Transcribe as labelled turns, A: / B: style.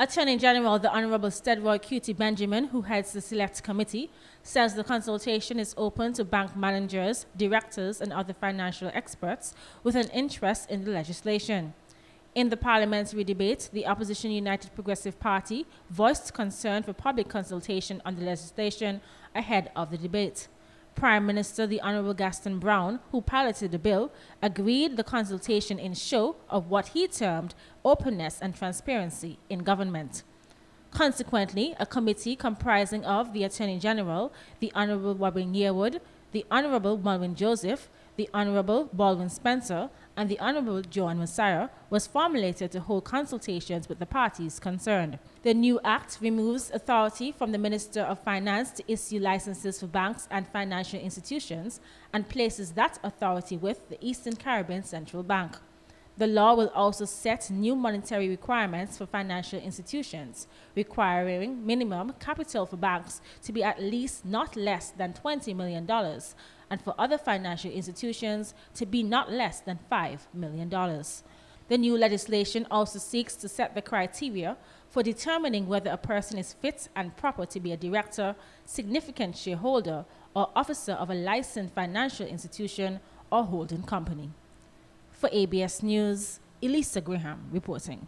A: Attorney General the Honorable Steadroy Cutie Benjamin, who heads the Select Committee, says the consultation is open to bank managers, directors, and other financial experts with an interest in the legislation. In the parliamentary debate, the opposition United Progressive Party voiced concern for public consultation on the legislation ahead of the debate. Prime Minister the Honorable Gaston Browne, who piloted the bill, agreed the consultation in show of what he termed openness and transparency in government. Consequently, a committee comprising of the Attorney General, the Honorable Robin Yearwood, the Honorable Molwyn Joseph, the Honorable Baldwin Spencer, and the Honorable Joan Massiah was formulated to hold consultations with the parties concerned. The new act removes authority from the Minister of Finance to issue licenses for banks and financial institutions and places that authority with the Eastern Caribbean Central Bank. The law will also set new monetary requirements for financial institutions, requiring minimum capital for banks to be at least not less than $20 million, and for other financial institutions to be not less than $5 million. The new legislation also seeks to set the criteria for determining whether a person is fit and proper to be a director, significant shareholder, or officer of a licensed financial institution or holding company. For ABS News, Elisa Graham reporting.